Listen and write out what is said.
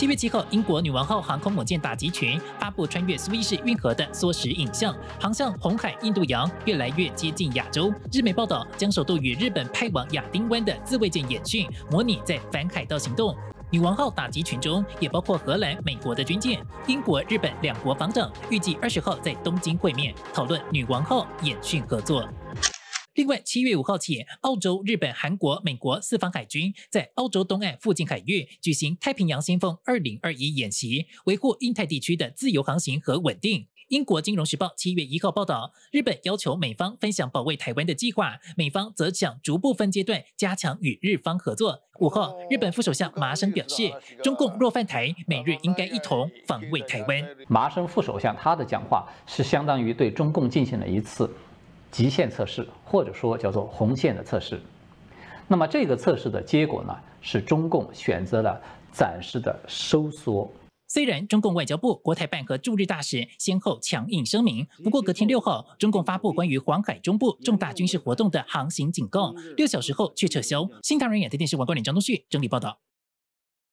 七月七号，英国女王号航空母舰打击群发布穿越苏伊士运河的缩时影像，航向红海、印度洋，越来越接近亚洲。日媒报道，将首度与日本派往亚丁湾的自卫舰演训，模拟在反海盗行动。女王号打击群中也包括荷兰、美国的军舰。英国、日本两国防长预计二十号在东京会面，讨论女王号演训合作。另外，七月五号起，澳洲、日本、韩国、美国四方海军在澳洲东岸附近海域举行太平洋先锋二零二一演习，维护印太地区的自由航行和稳定。英国金融时报七月一号报道，日本要求美方分享保卫台湾的计划，美方则想逐步分阶段加强与日方合作。五号，日本副首相麻生表示，中共若犯台，美日应该一同防卫台湾。麻生副首相他的讲话是相当于对中共进行了一次极限测试，或者说叫做红线的测试。那么这个测试的结果呢，是中共选择了暂时的收缩。虽然中共外交部、国台办和驻日大使先后强硬声明，不过隔天六号，中共发布关于黄海中部重大军事活动的航行警告，六小时后却撤销。新唐人亚太电视网观点张东旭整理报道。